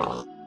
Oh.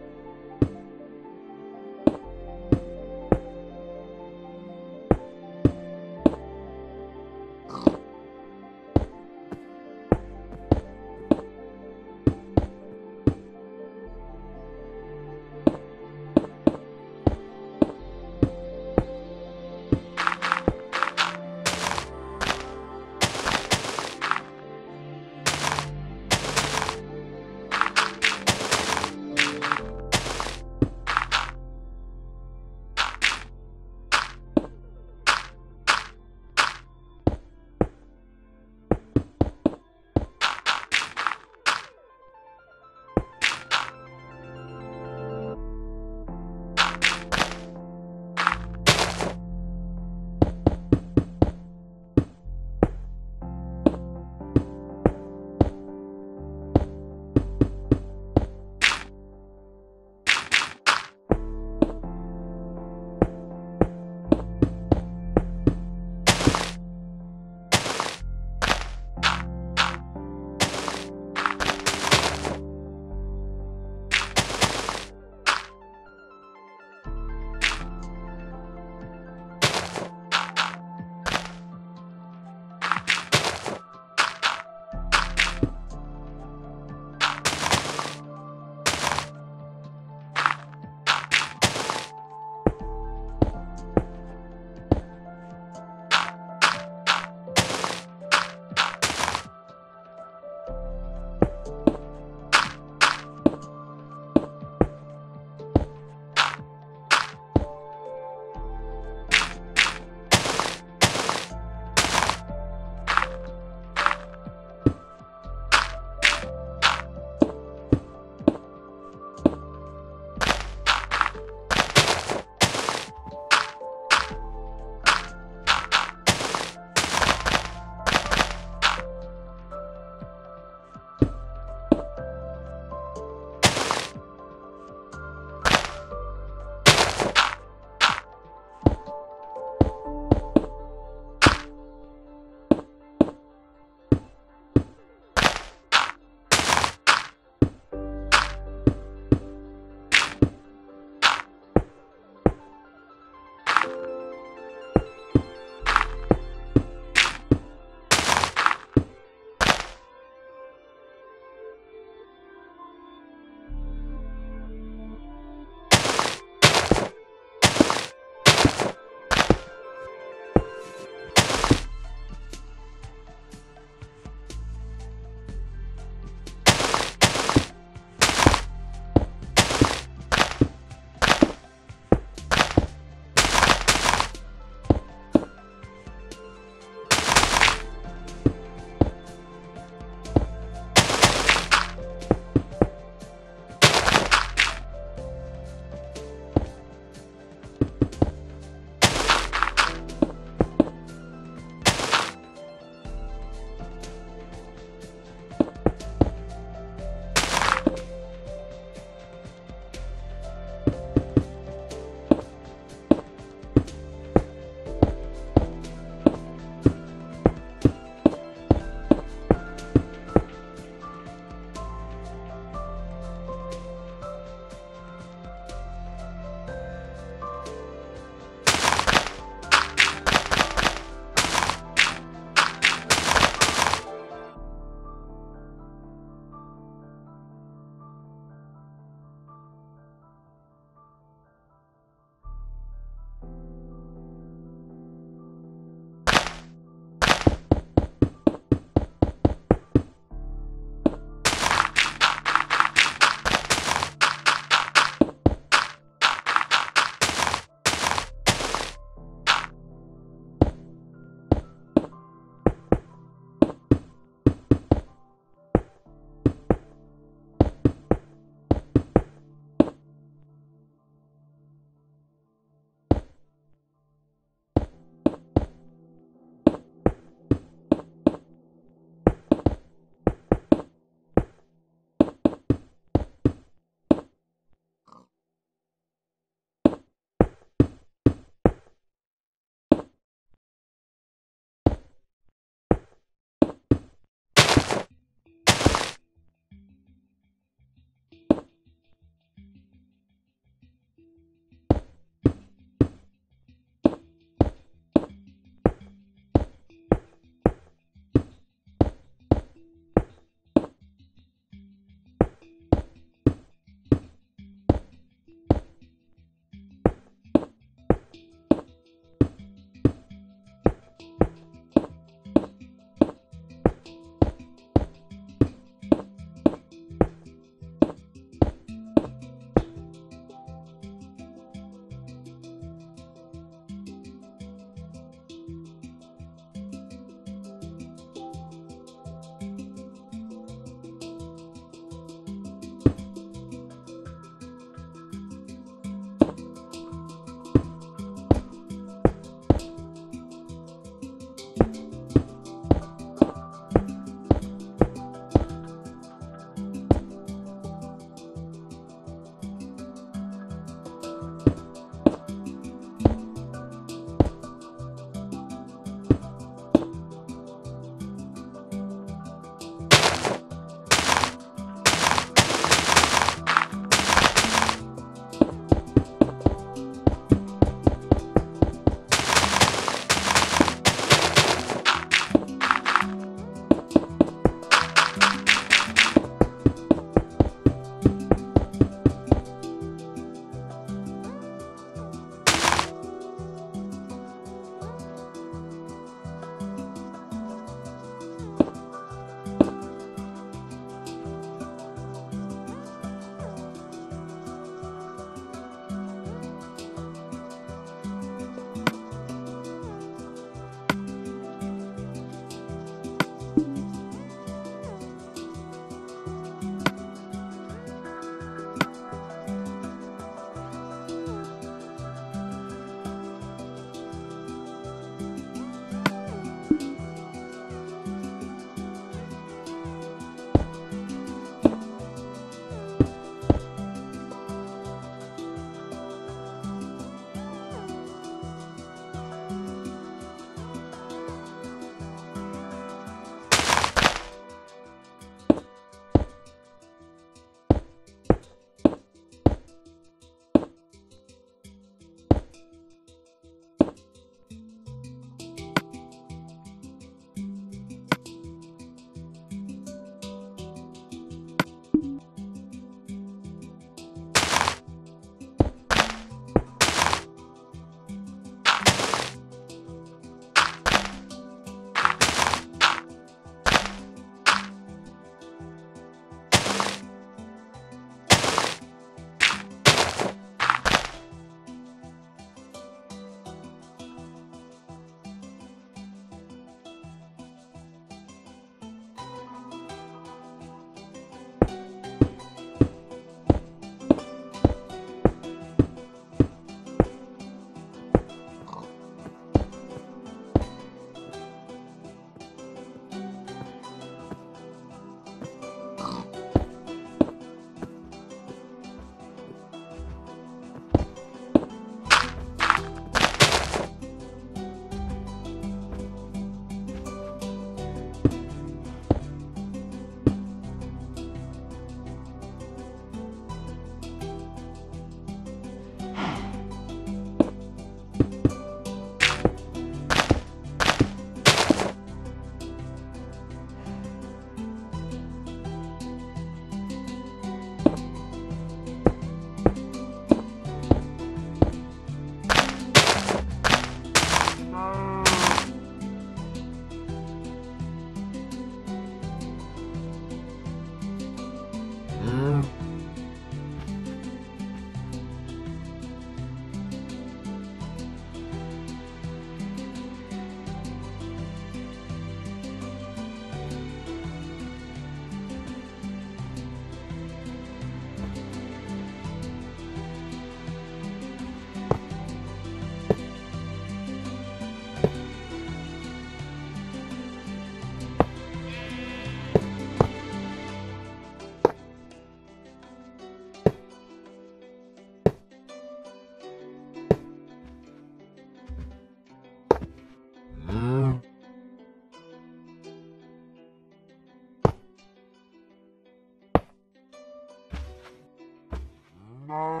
no.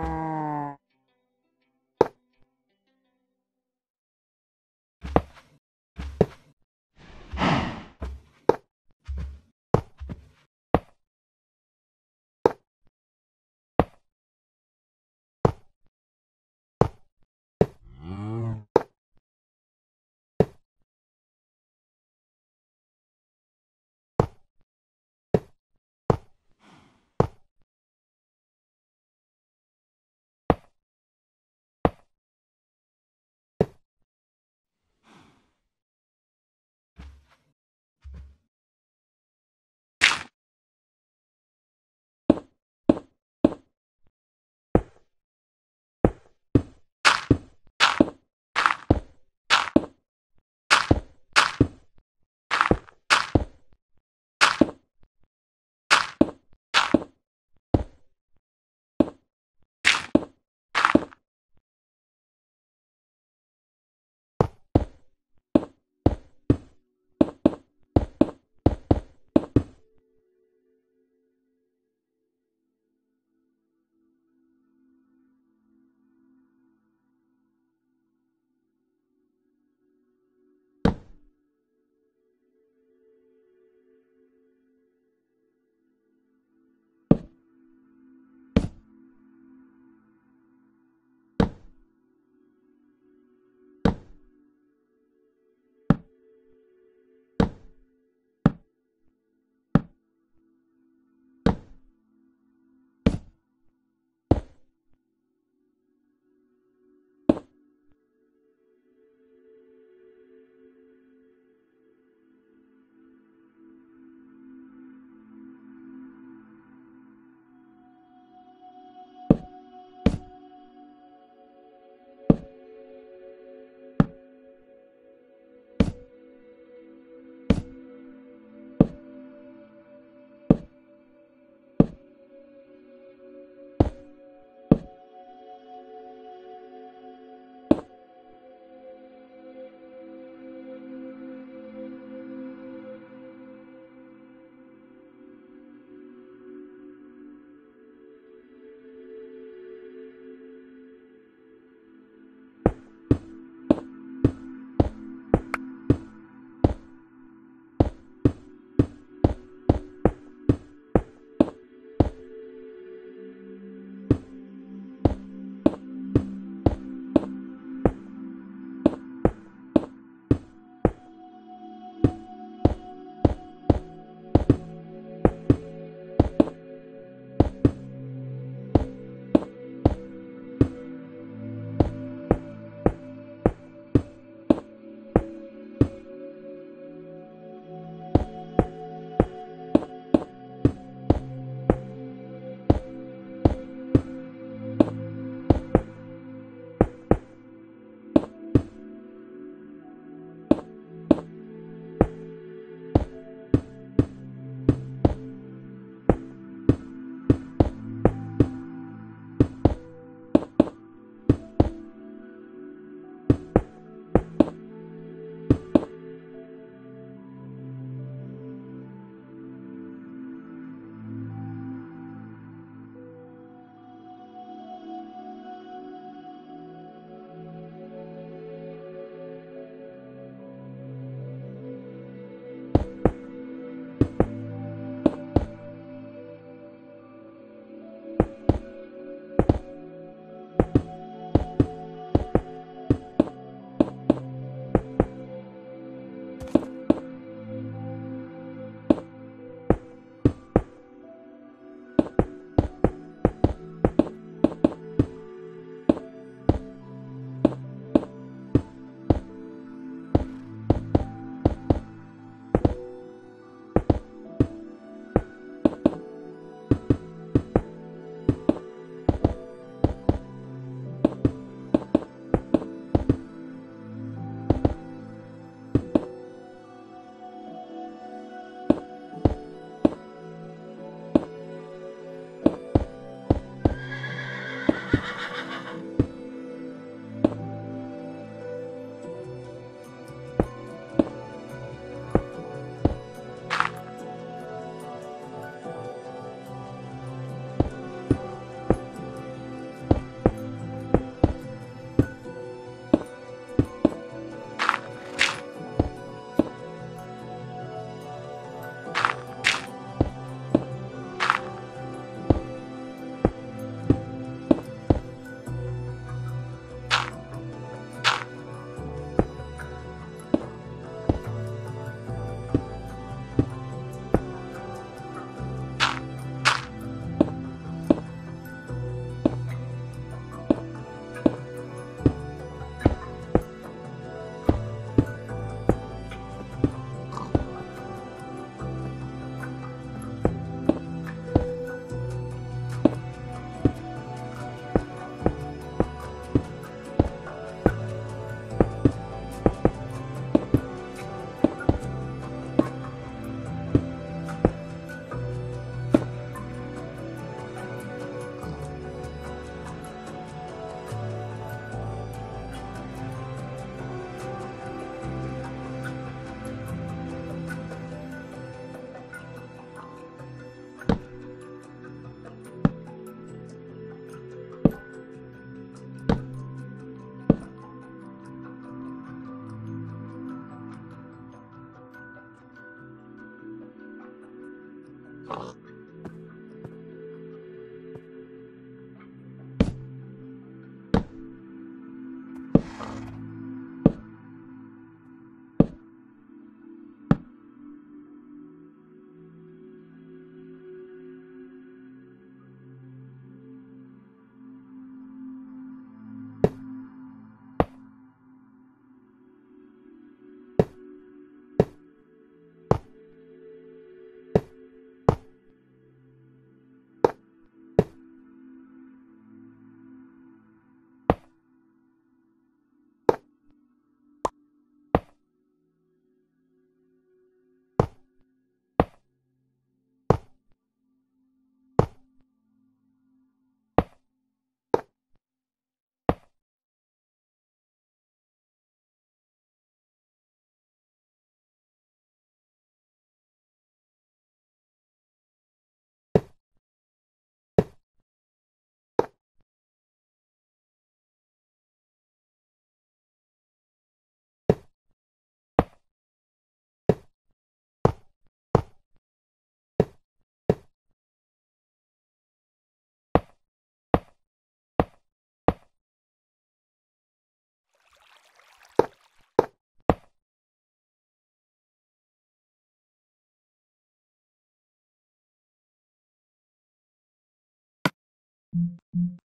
You